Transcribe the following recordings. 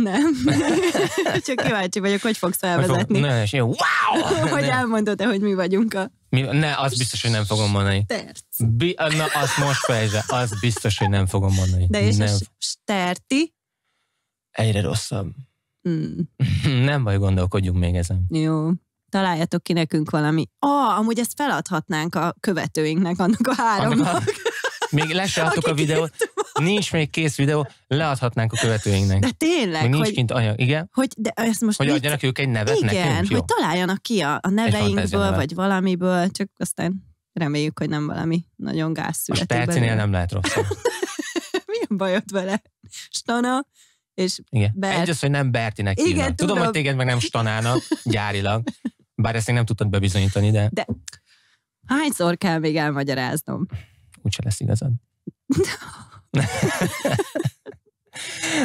Nem. Csak kíváncsi vagyok, hogy fogsz felvezetni. Ne, és jó, wow! Hogy Ne. elmondod-e, hogy mi vagyunk a Mi, ne, az biztos, hogy nem fogom mondani. terc. Bi, na, azt most fejtsd le, az biztos, hogy nem fogom mondani. De és nem. sterti? Egyre rosszabb. Mm, Nem baj, gondolkodjunk még ezen. jó. Találjatok ki nekünk valami. Ah, amúgy ezt feladhatnánk a követőinknek, annak a háromnak. Annak a- Még le se adtuk a videót, nincs még kész videó, leadhatnánk a követőinknek. De Még tényleg, nincs hogy, kint anyag, igen? hogy de ezt most Hogy mit- adjanak ők egy nevet Igen, nekünk? Jó. hogy találjanak ki a, a neveinkből, vagy valamiből, csak aztán reméljük, hogy nem valami nagyon gáz A születik stercinél belőle. nem lehet rosszabb. Mi a bajod vele? Stana, és Igen. Bert. Egy az, hogy nem Bertinek Igen, hívnak. Tudom, tudom. hogy téged meg nem Stanának, gyárilag. Bár ezt még nem tudtad bebizonyítani, de hányszor kell még elmagyaráznom? Úgyse lesz igazad.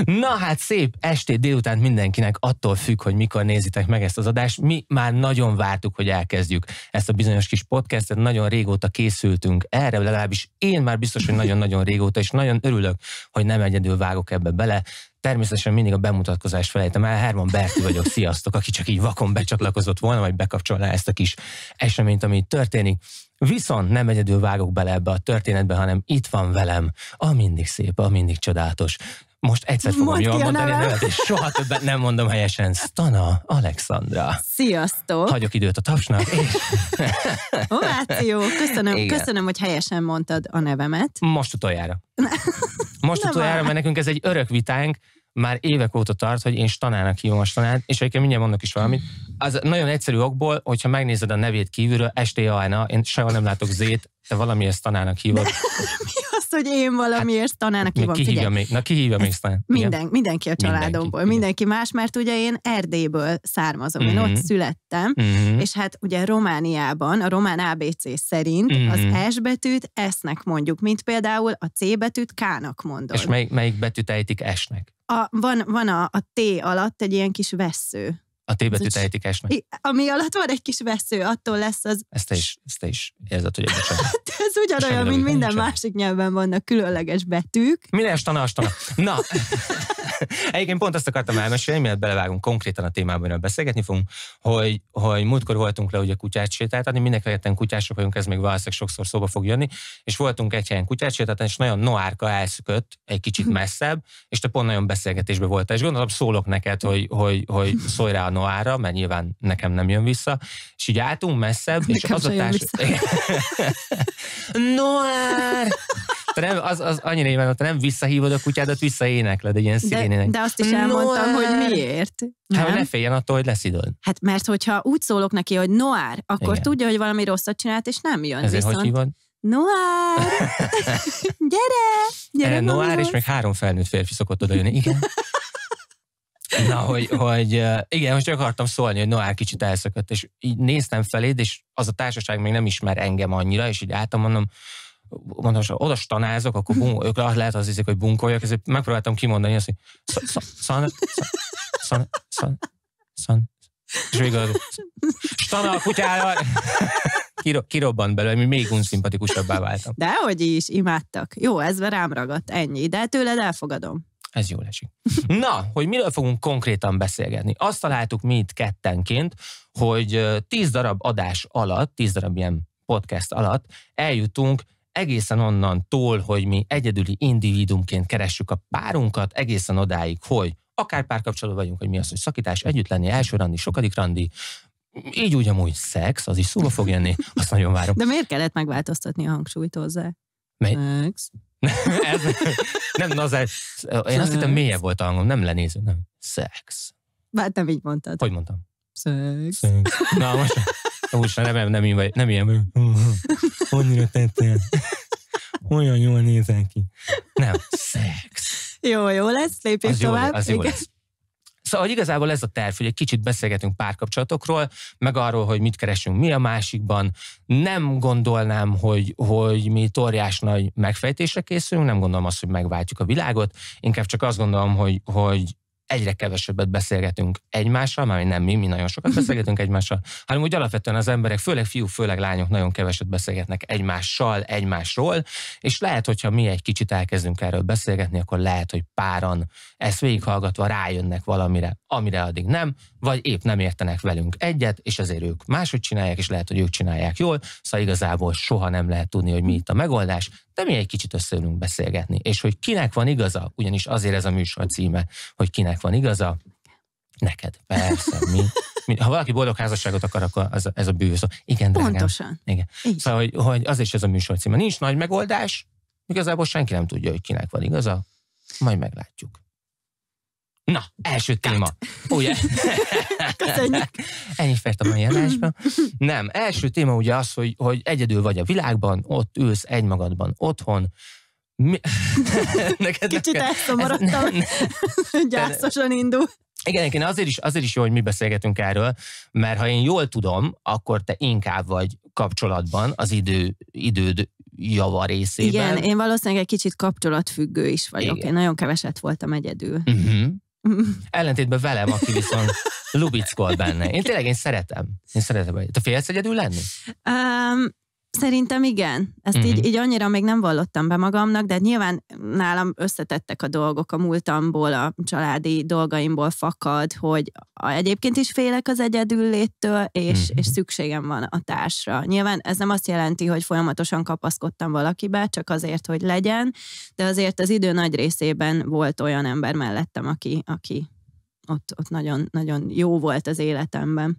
Na hát szép estét délután mindenkinek attól függ, hogy mikor nézitek meg ezt az adást. Mi már nagyon vártuk, hogy elkezdjük ezt a bizonyos kis podcastet, nagyon régóta készültünk erre, legalábbis én már biztos, hogy nagyon-nagyon régóta, és nagyon örülök, hogy nem egyedül vágok ebbe bele. Természetesen mindig a bemutatkozást felejtem el. Herman Berti vagyok, sziasztok, aki csak így vakon becsatlakozott volna, vagy bekapcsolná ezt a kis eseményt, ami itt történik. Viszont nem egyedül vágok bele ebbe a történetbe, hanem itt van velem a mindig szép, a mindig csodálatos. Most egyszer fogom Mondd jól mondani a nevet, és soha többet nem mondom helyesen. Stana Alexandra. Sziasztok! Hagyok időt a tapsnak, és Ováció! Köszönöm, Igen. köszönöm, hogy helyesen mondtad a nevemet. most utoljára. Most Nem utoljára, mert nekünk ez egy örök vitánk, már évek óta tart, hogy én Stanának hívom a Stanát, és egyébként mindjárt mondok is valamit. Az nagyon egyszerű okból, hogyha megnézed a nevét kívülről, STA-na, én sehol nem látok Z-t, te valamiért Stanának hívod. Mi az, hogy én valamiért tanának Na, hívom? ki hívja még? Na, ki hívja még? Igen? Minden, mindenki a családomból, Mindenki, mindenki, más, mert ugye én Erdélyből származom, én Mhm. ott születtem, Mhm. és hát ugye Romániában, a román ABC szerint Mhm. az S betűt S-nek mondjuk, mint például a C betűt K-nak mondod. És melyik, melyik betűt ejtik esnek? A, van van a, a T alatt egy ilyen kis vessző, A T betűt Ez- ejtik esnek. I- ami alatt van egy kis vessző, attól lesz az, Ezt te is, ezt te is érzed, hogy ebbe csak. ez ugyanolyan, mint minden nincsen. másik nyelven vannak különleges betűk. Minden stana, astana. Na, egyébként pont azt akartam elmesélni, mielőtt belevágunk konkrétan a témába, amiről beszélgetni fogunk, hogy, hogy múltkor voltunk le ugye kutyát sétáltatni, mindenki ketten kutyások vagyunk, ez még valószínűleg sokszor szóba fog jönni, és voltunk egy helyen kutyát sétáltatni, és nagyon noárka elszökött egy kicsit messzebb, és te pont nagyon beszélgetésben voltál, és gondolom szólok neked, hogy, hogy, hogy szólj rá a noára, mert nyilván nekem nem jön vissza, és így álltunk messzebb, és Nekem az a társ... Noár! Te nem, az, az annyira nyilván, te nem visszahívod a kutyádat, visszaénekled egy ilyen De, szirénének. de azt is elmondtam, Noár! hogy miért. Hát, hogy Nem? ne féljen attól, hogy lesz időd. Hát mert hogyha úgy szólok neki, hogy Noár, akkor Igen. tudja, hogy valami rosszat csinált, és nem jön. Ezért hogy Viszont hívod? Noár! gyere! Gyere, Noár, és még három felnőtt férfi szokott oda jönni. Igen. Na, hogy, hogy igen, most akartam szólni, hogy Noár kicsit elszökött, és így néztem feléd, és az a társaság még nem ismer engem annyira, és így álltam, mondom, mondom, hogy oda stanázok, akkor bun, ők lehet az hiszik, hogy bunkoljak, ezért megpróbáltam kimondani azt, hogy szan, szan, szan, szan, szan, és végül stana a kutyára, Kiro, kirobbant belőle, mi még unszimpatikusabbá váltam. Dehogy is, imádtak. Jó, ez rám ragadt, ennyi. De tőled elfogadom. Ez jól esik. Na, hogy miről fogunk konkrétan beszélgetni? Azt találtuk mi itt kettenként, hogy tíz darab adás alatt, tíz darab ilyen podcast alatt eljutunk egészen onnantól, hogy mi egyedüli individumként keressük a párunkat, egészen odáig, hogy akár párkapcsolatban vagyunk, hogy mi az, hogy szakítás, együtt lenni, első randi, sokadik randi, így úgy amúgy szex, az is szóba fog jönni, azt nagyon várom. De miért kellett megváltoztatni a hangsúlyt hozzá? Mely- Szex. Ez, nem, nazár, én azt hittem mélyebb volt a hangom, nem lenéző, nem. Szex. Hát nem így mondtad. Hogy mondtam? Szex. Szex. Na most, úgy nem, nem, nem, nem, nem ilyen, vagy, annyira tettél. Olyan jól nézel ki. Nem, szex. Jó, jó lesz, lépjünk Az jó, tovább. az jó lesz. Szóval hogy igazából ez a terv, hogy egy kicsit beszélgetünk párkapcsolatokról, meg arról, hogy mit keresünk mi a másikban. Nem gondolnám, hogy, hogy mi tóriás nagy megfejtésre készülünk, nem gondolom azt, hogy megváltjuk a világot, inkább csak azt gondolom, hogy, hogy egyre kevesebbet beszélgetünk egymással, már nem mi, mi nagyon sokat beszélgetünk egymással, hanem úgy alapvetően az emberek, főleg fiú, főleg lányok nagyon keveset beszélgetnek egymással, egymásról, és lehet, hogyha mi egy kicsit elkezdünk erről beszélgetni, akkor lehet, hogy páran ezt végighallgatva rájönnek valamire, amire addig nem, vagy épp nem értenek velünk egyet, és ezért ők máshogy csinálják, és lehet, hogy ők csinálják jól, szóval igazából soha nem lehet tudni, hogy mi itt a megoldás, de mi egy kicsit összeülünk beszélgetni. És hogy kinek van igaza, ugyanis azért ez a műsor címe, hogy kinek van igaza, neked. Persze, mi, mi, ha valaki boldog házasságot akar, akkor az, ez a bűvő. Igen, drágám. Pontosan. Igen. Így. Szóval, hogy, hogy az is ez a műsor címe. Nincs nagy megoldás, igazából senki nem tudja, hogy kinek van igaza, majd meglátjuk. Na, első téma. Ugye? Köszönjük. Ennyi fért a mai adásban. Nem, első téma ugye az, hogy, hogy egyedül vagy a világban, ott ülsz egymagadban otthon. Mi... Neked Kicsit elszomorodtam. Gyászosan indul. Igen, igen, azért is, azért is jó, hogy mi beszélgetünk erről, mert ha én jól tudom, akkor te inkább vagy kapcsolatban az idő, időd java részében. Igen, én valószínűleg egy kicsit kapcsolatfüggő is vagyok. Igen. Én nagyon keveset voltam egyedül. Uh-huh. Ellentétben velem, aki viszont lubickol benne. Én tényleg én szeretem. Én szeretem. Te félsz egyedül lenni? Um, szerintem igen. Ezt Mhm. így, így annyira még nem vallottam be magamnak, de nyilván nálam összetettek a dolgok a múltamból, a családi dolgaimból fakad, hogy a- egyébként is félek az egyedülléttől, és, Mhm. és szükségem van a társra. Nyilván ez nem azt jelenti, hogy folyamatosan kapaszkodtam valakibe, csak azért, hogy legyen, de azért az idő nagy részében volt olyan ember mellettem, aki, aki ott, ott nagyon, nagyon jó volt az életemben.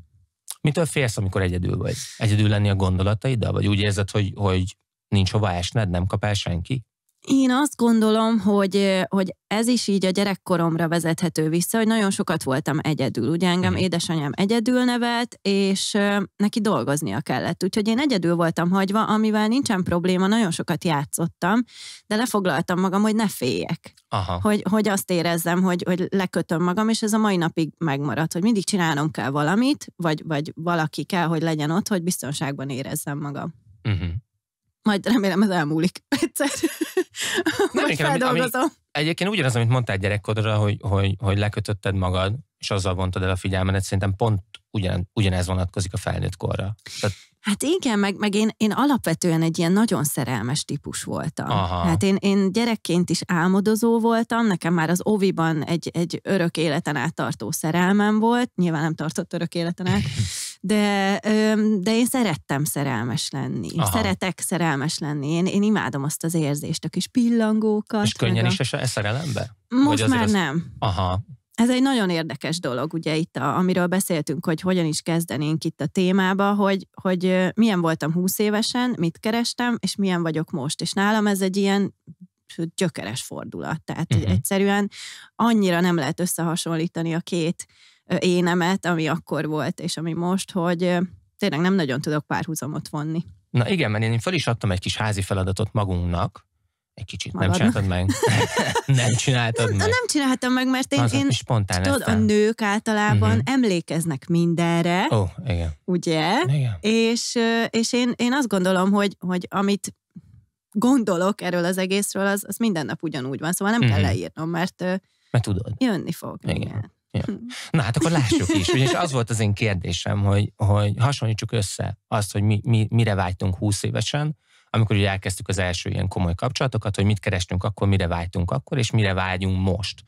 Mitől félsz, amikor egyedül vagy? Egyedül lenni a gondolataiddal? Vagy úgy érzed, hogy, hogy nincs hova esned, nem kap el senki? Én azt gondolom, hogy, hogy ez is így a gyerekkoromra vezethető vissza, hogy nagyon sokat voltam egyedül. Ugye engem Mhm. édesanyám egyedül nevelt, és neki dolgoznia kellett. Úgyhogy én egyedül voltam hagyva, amivel nincsen probléma, nagyon sokat játszottam, de lefoglaltam magam, hogy ne féljek. Aha. Hogy, hogy azt érezzem, hogy, hogy lekötöm magam, és ez a mai napig megmaradt, hogy mindig csinálnom kell valamit, vagy, vagy valaki kell, hogy legyen ott, hogy biztonságban érezzem magam. Uh-huh. Majd remélem ez elmúlik egyszer. Majd igen, ami- feldolgozom. Egyébként ugyanaz, amit mondtál gyerekkodra, hogy, hogy, hogy lekötötted magad, és azzal vontad el a figyelmedet, szerintem pont ugyan, ugyanez vonatkozik a felnőtt korra. Tehát, Hát igen, meg, meg én, én alapvetően egy ilyen nagyon szerelmes típus voltam. Aha. Hát én, én gyerekként is álmodozó voltam, nekem már az oviban egy, egy örök életen át tartó szerelmem volt, nyilván nem tartott örök életen át, de, de én szerettem szerelmes lenni. Aha. Szeretek szerelmes lenni. Én, én imádom azt az érzést, a kis pillangókat. és könnyen a... is esel szerelembe? Most már az- nem. Aha. Ez egy nagyon érdekes dolog, ugye itt, a, amiről beszéltünk, hogy hogyan is kezdenénk itt a témába, hogy, hogy milyen voltam 20 évesen, mit kerestem, és milyen vagyok most. És nálam ez egy ilyen gyökeres fordulat. Tehát uh-huh. egyszerűen annyira nem lehet összehasonlítani a két énemet, ami akkor volt, és ami most, hogy tényleg nem nagyon tudok párhuzamot vonni. Na igen, mert én fel is adtam egy kis házi feladatot magunknak, egy kicsit Magadnak? nem csináltad meg. nem csináltad meg. Nem csináltam meg, mert én, én spontán tudod, a nők általában uh-huh. emlékeznek mindenre, Ó, oh, igen. ugye? igen. És, és én, én azt gondolom, hogy, hogy amit gondolok erről az egészről, az, az minden nap ugyanúgy van, szóval nem kell Mhm. leírnom, mert Mert tudod. jönni fog. Igen. Na hát akkor lássuk is. Ugyanis az volt az én kérdésem, hogy, hogy hasonlítsuk össze azt, hogy mi, mi, mire vágytunk 20 évesen, amikor ugye elkezdtük az első ilyen komoly kapcsolatokat, hogy mit kerestünk akkor, mire vágytunk akkor, és mire vágyunk most.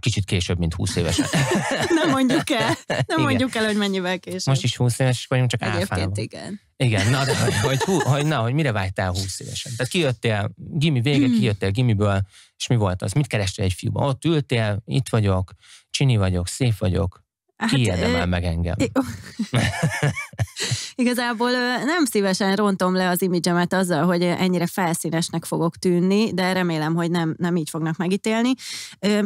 Kicsit később, mint 20 évesen. Nem mondjuk el, nem Igen. mondjuk el, hogy mennyivel később. Most is 20 éves vagyunk, csak Egyébként áfában. igen. Igen, na, de hogy, hogy, hú, hogy, na, hogy mire vágytál 20 évesen? Tehát kijöttél, gimi vége, Mm. kijöttél gimiből, és mi volt az? Mit kerestél egy fiúban? Ott ültél, itt vagyok, csini vagyok, szép vagyok, ö, érdemel meg engem? Igazából nem szívesen rontom le az imidzsemet azzal, hogy ennyire felszínesnek fogok tűnni, de remélem, hogy nem, nem így fognak megítélni.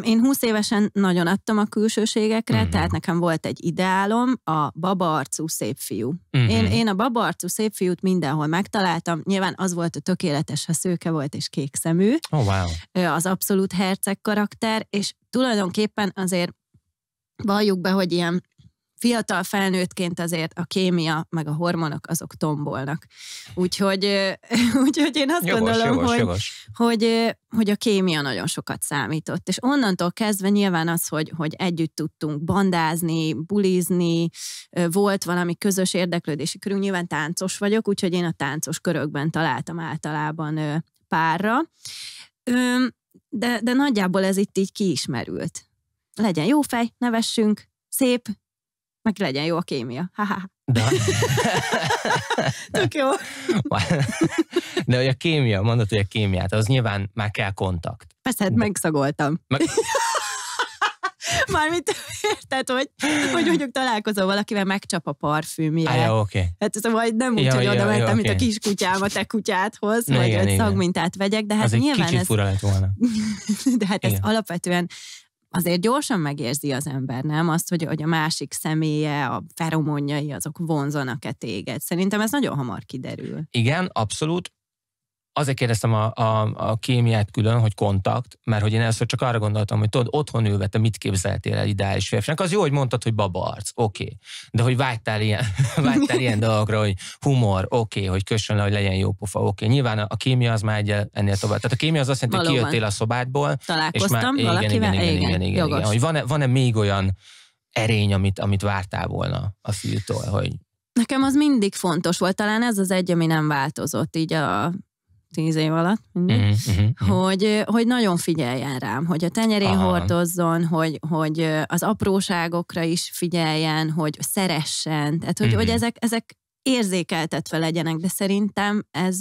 Én 20 évesen nagyon adtam a külsőségekre, Mhm. tehát nekem volt egy ideálom, a baba arcú szép fiú. Mhm. Én, én a baba arcú szép fiút mindenhol megtaláltam, nyilván az volt a tökéletes, ha szőke volt és kék szemű, Oh, wow. az abszolút herceg karakter, és tulajdonképpen azért valljuk be, hogy ilyen fiatal felnőttként azért a kémia meg a hormonok azok tombolnak. Úgyhogy, úgyhogy én azt Jogos, gondolom, jogos, hogy, jogos. hogy, hogy a kémia nagyon sokat számított. És onnantól kezdve nyilván az, hogy, hogy együtt tudtunk bandázni, bulizni, volt valami közös érdeklődési körünk, nyilván táncos vagyok, úgyhogy én a táncos körökben találtam általában párra. De, de nagyjából ez itt így kiismerült. Legyen jó fej, nevessünk, szép, meg legyen jó a kémia. Ha-ha. De, Tök jó. de hogy a kémia, mondod, hogy a kémiát, az nyilván már kell kontakt. Persze, hát megszagoltam. Meg- Mármint érted, hogy, hogy mondjuk találkozol valakivel, megcsap a parfümje. Á, ja, oké. Hát szóval hogy nem úgy, Ja, hogy ja, oda ja, mentem, mint a kiskutyám a te kutyádhoz, vagy igen, egy igen. szagmintát vegyek, de hát Az egy nyilván kicsit ez, fura lett volna. de hát ez Igen. alapvetően azért gyorsan megérzi az ember, nem? Azt, hogy, hogy a másik személye, a feromonjai, azok vonzanak-e téged. Szerintem ez nagyon hamar kiderül. Igen, abszolút. Azért kérdeztem a, a, a kémiát külön, hogy kontakt, mert hogy én először csak arra gondoltam, hogy tudod, otthon ülve te mit képzeltél el ideális férfinak. Az jó, hogy mondtad, hogy baba arc, oké. Okay. De hogy vágytál ilyen, vágytál ilyen dolgokra, hogy humor, oké, okay, hogy kössön le, hogy legyen jó pofa, oké. Okay. Nyilván a, a kémia az már egy, ennél tovább. Tehát a kémia az azt jelenti, hogy kijöttél a szobádból, és Találkoztam már, valakivel? igen, igen, igen, igen, igen, jogos. igen. Hogy van-e, van-e még olyan erény, amit, amit vártál volna a fiútól, hogy Nekem az mindig fontos volt, talán ez az egy, ami nem változott így a tíz év alatt, mindig. uh-huh, uh-huh. hogy, hogy nagyon figyeljen rám, hogy a tenyerén Aha. hordozzon, hogy, hogy az apróságokra is figyeljen, hogy szeressen, tehát hogy, Mhm. hogy ezek, ezek érzékeltetve legyenek, de szerintem ez,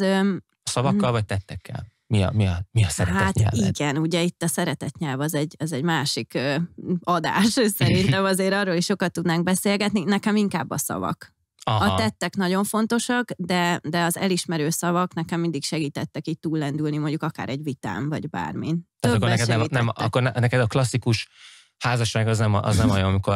szavakkal vagy tettekkel? Mi a, mi a, mi a szeretet hát nyelved? igen, ugye itt a szeretetnyelv az egy, az egy másik ö, adás, szerintem azért arról is sokat tudnánk beszélgetni, nekem inkább a szavak. Aha. A tettek nagyon fontosak, de, de az elismerő szavak nekem mindig segítettek így túllendülni, mondjuk akár egy vitám, vagy bármin. Tehát akkor neked, nem, nem, akkor ne- neked a klasszikus házasság az nem, az nem olyan, amikor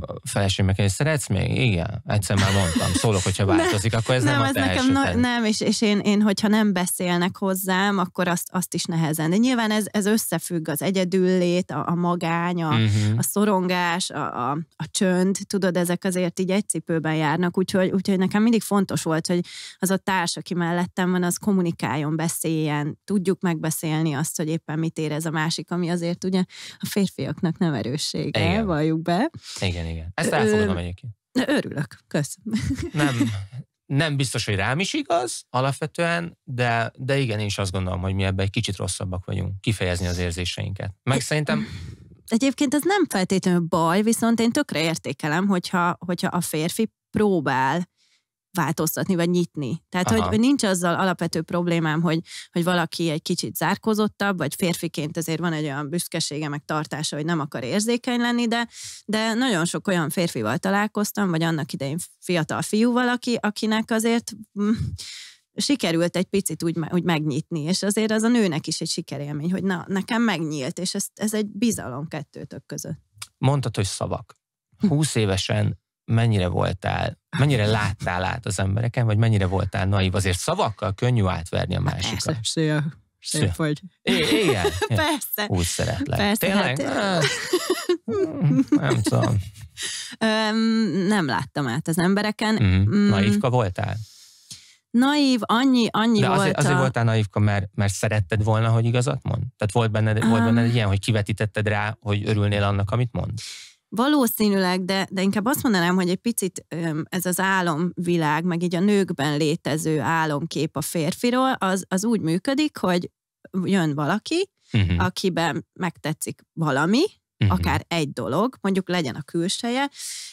a feleségnek hogy szeretsz még? Igen, egyszer már mondtam, szólok, hogyha változik, akkor ez nem, nem, a ez nekem eseted. nem, és, és én, én, hogyha nem beszélnek hozzám, akkor azt, azt is nehezen. De nyilván ez, ez összefügg az egyedüllét, a, a magány, a, Mhm. a szorongás, a, a, a csönd, tudod, ezek azért így egy cipőben járnak, úgyhogy, úgyhogy nekem mindig fontos volt, hogy az a társ, aki mellettem van, az kommunikáljon, beszéljen, tudjuk megbeszélni azt, hogy éppen mit érez a másik, ami azért ugye a férfiaknak nem erőssége, Igen. valljuk be. Igen, igen. Ezt Ö- elfogadom egyébként. De örülök, kösz. Nem, nem biztos, hogy rám is igaz alapvetően, de, de igen, én is azt gondolom, hogy mi ebben egy kicsit rosszabbak vagyunk, kifejezni az érzéseinket. Meg szerintem Egyébként ez nem feltétlenül baj, viszont én tökre értékelem, hogyha, hogyha a férfi próbál változtatni, vagy nyitni. Tehát, hogy, hogy nincs azzal alapvető problémám, hogy, hogy valaki egy kicsit zárkozottabb, vagy férfiként azért van egy olyan büszkesége, meg tartása, hogy nem akar érzékeny lenni, de, de nagyon sok olyan férfival találkoztam, vagy annak idején fiatal fiúval, aki, akinek azért mm, sikerült egy picit úgy, úgy megnyitni, és azért az a nőnek is egy sikerélmény, hogy na, nekem megnyílt, és ez, ez egy bizalom kettőtök között. mondtad, hogy szavak. 20 évesen mennyire voltál, mennyire láttál át az embereken, vagy mennyire voltál naív? Azért szavakkal könnyű átverni a másikat. szia, Szia. vagy. I- igen. Persze. Úgy szeretlek. Persze, Tényleg? hát- Nem tudom. Öm, nem láttam át az embereken. Mm. Mm. Naívka voltál? Naív, annyi, annyi De volt azért, azért a... voltál naívka, mert, mert szeretted volna, hogy igazat mond? Tehát volt benned, volt Um. benned egy ilyen, hogy kivetítetted rá, hogy örülnél annak, amit mond? Valószínűleg, de, de inkább azt mondanám, hogy egy picit ez az álomvilág, meg így a nőkben létező álomkép a férfiról, az, az úgy működik, hogy jön valaki, Uh-huh. akiben megtetszik valami, Mhm. akár egy dolog, mondjuk legyen a külseje,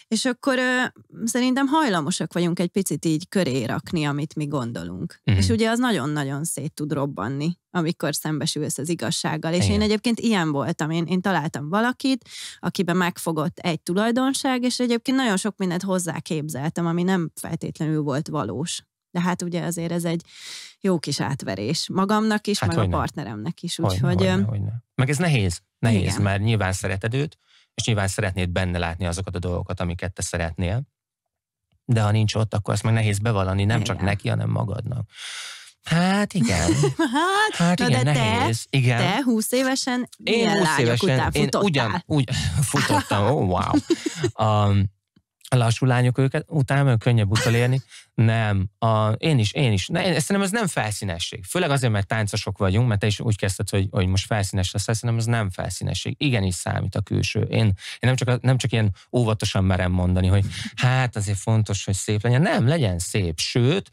és akkor ö, szerintem hajlamosak vagyunk egy picit így köré rakni, amit mi gondolunk. Mhm. És ugye az nagyon-nagyon szét tud robbanni, amikor szembesülsz az igazsággal. És Igen. én egyébként ilyen voltam. Én, én találtam valakit, akiben megfogott egy tulajdonság, és egyébként nagyon sok mindent hozzá képzeltem, ami nem feltétlenül volt valós. De hát ugye azért ez egy jó kis átverés. Magamnak is, Hát meg a partneremnek is. Úgyhogy hogyne, hogyne. Meg ez nehéz. Nehéz, Igen. mert nyilván szereted őt, és nyilván szeretnéd benne látni azokat a dolgokat, amiket te szeretnél. De ha nincs ott, akkor azt meg nehéz bevallani, nem csak Igen. neki, hanem magadnak. Hát igen. hát, Hát igen, de te, nehéz. Igen. te 20 évesen Én milyen 20 lányok évesen, után én futottál? ugyan, úgy futottam, oh, wow. Um, lassú lányok őket, utána könnyebb utolérni. Nem, a, én is, én is. Ne, én, szerintem ez nem felszínesség. Főleg azért, mert táncosok vagyunk, mert te is úgy kezdted, hogy, hogy most felszínes lesz, szerintem ez nem felszínesség. Igenis számít a külső. Én, én nem, csak, nem csak ilyen óvatosan merem mondani, hogy hát azért fontos, hogy szép legyen. Nem, legyen szép. Sőt,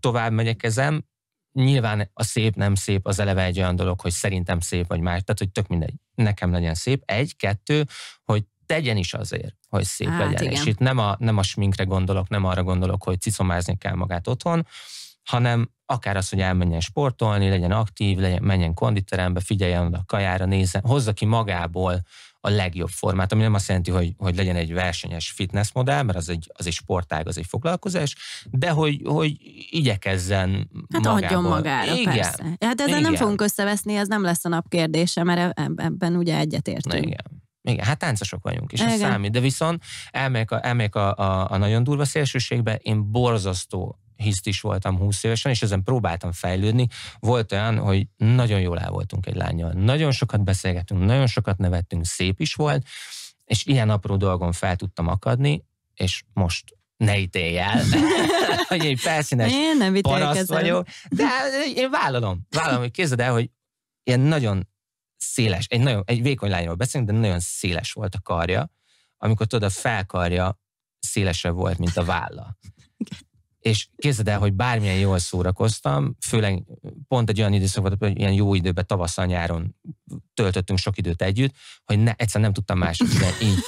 tovább megyek ezem, nyilván a szép, nem szép, az eleve egy olyan dolog, hogy szerintem szép vagy más, tehát hogy tök mindegy, nekem legyen szép. Egy, kettő, hogy tegyen is azért, hogy szép hát, legyen. Igen. És itt nem a, nem a sminkre gondolok, nem arra gondolok, hogy cicomázni kell magát otthon, hanem akár az, hogy elmenjen sportolni, legyen aktív, legyen, menjen konditerembe, figyeljen oda a kajára, nézzen, hozza ki magából a legjobb formát, ami nem azt jelenti, hogy, hogy legyen egy versenyes fitness modell, mert az egy, az egy sportág, az egy foglalkozás, de hogy, hogy igyekezzen Hát magából. adjon magára, Igen. persze. Hát ezzel Igen. nem fogunk összeveszni, ez nem lesz a nap kérdése, mert ebben ugye egyetértünk. Igen. Igen, hát táncosok vagyunk, és Igen. ez számít. De viszont elmegyek a, elmegyek a, a, a nagyon durva szélsőségbe, én borzasztó hiszt is voltam 20 évesen, és ezen próbáltam fejlődni. Volt olyan, hogy nagyon jól el voltunk egy lányjal. Nagyon sokat beszélgettünk, nagyon sokat nevettünk, szép is volt, és ilyen apró dolgon fel tudtam akadni, és most ne ítélj el, hogy egy felszínes én nem paraszt vagyok, de én vállalom, vállalom, hogy képzeld el, hogy ilyen nagyon széles, egy, nagyon, egy vékony lányról beszélünk, de nagyon széles volt a karja, amikor tudod, a felkarja szélesebb volt, mint a válla. És képzeld el, hogy bármilyen jól szórakoztam, főleg pont egy olyan időszak volt, hogy ilyen jó időben, tavasszal, nyáron töltöttünk sok időt együtt, hogy ne, egyszer nem tudtam más, de így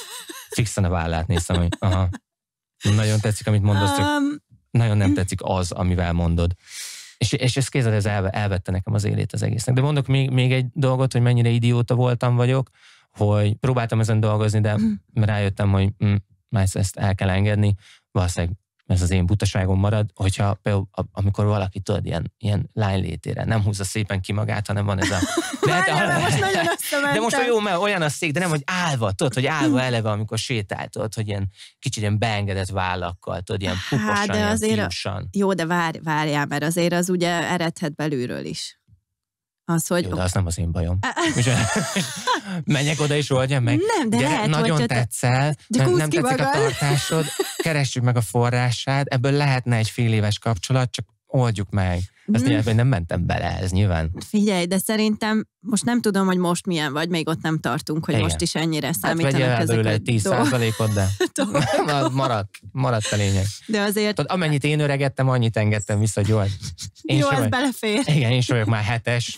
fixen a vállát néztem, hogy aha, nagyon tetszik, amit mondasz, csak um, nagyon nem tetszik az, amivel mondod. És, és ez kézzel ez elve, elvette nekem az élét az egésznek. De mondok még, még egy dolgot, hogy mennyire idióta voltam vagyok, hogy próbáltam ezen dolgozni, de mm. rájöttem, hogy mm, ezt, ezt el kell engedni. Valószínűleg ez az én butaságom marad, hogyha például, amikor valaki tudod, ilyen, ilyen lánylétére nem húzza szépen ki magát, hanem van ez a... De, hát, Várjál, most nagyon de most jó, mert olyan a szék, de nem, hogy állva, tudod, hogy állva eleve, amikor sétáltod, hogy ilyen kicsit ilyen beengedett vállakkal, tudod, ilyen puposan, hát, de azért ilyen a, Jó, de várj, várjál, mert azért az ugye eredhet belülről is. Az, hogy... Jó, de az nem az én bajom. Menjek oda és oldjam meg. Nem, de Gyere, lehet, Nagyon tetszel, de nem tetszik magad. a tartásod, keressük meg a forrását, ebből lehetne egy fél éves kapcsolat, csak oldjuk meg. Ezt mm. nyilván nem mentem bele, ez nyilván. Figyelj, de szerintem most nem tudom, hogy most milyen vagy, még ott nem tartunk, hogy Igen. most is ennyire hát számítanak hát ezek egy 10 százalékot, de maradt, maradt a lényeg. De azért... Tudod, amennyit én öregettem, annyit engedtem vissza, hogy jó. Én jó, ez belefér. Igen, én is vagyok már hetes.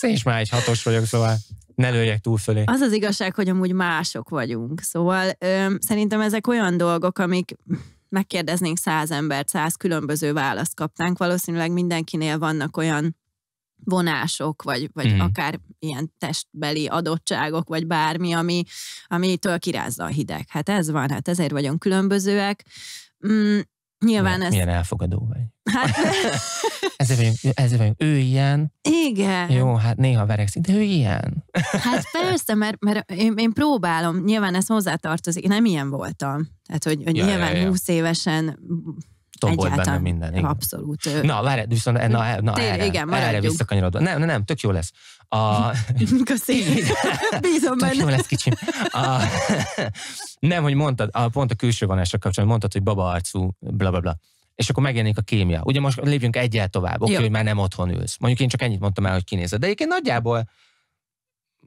én is már egy hatos vagyok, szóval ne lőjek túl fölé. Az az igazság, hogy amúgy mások vagyunk. Szóval ö, szerintem ezek olyan dolgok, amik megkérdeznénk száz embert, száz különböző választ kapnánk, valószínűleg mindenkinél vannak olyan vonások, vagy, vagy mm. akár ilyen testbeli adottságok, vagy bármi, ami, amitől kirázza a hideg. Hát ez van, hát ezért vagyunk különbözőek. Mm, nyilván milyen, ez... Milyen elfogadó vagy. Hát... ezért, vagyunk, ezért vagyunk, ő ilyen. Igen. Jó, hát néha verekszik, de ő ilyen. Hát persze, mert, mert én, én próbálom, nyilván ez hozzátartozik, én nem ilyen voltam. Tehát, hogy, hogy ja, nyilván ja, ja. 20 évesen tombolt benne minden. Igen. Abszolút. Na, várj, viszont na, na Tér, erre, igen, erre visszakanyarodva. Nem, nem, nem, tök jó lesz. A... Köszi. Bízom benne. Tök jó lesz, kicsim. A... nem, hogy mondtad, a, pont a külső vonásra kapcsolatban mondtad, hogy baba arcú, bla, bla, bla és akkor megjelenik a kémia. Ugye most lépjünk egyel tovább, oké, hogy már nem otthon ülsz. Mondjuk én csak ennyit mondtam el, hogy kinézed. De egyébként nagyjából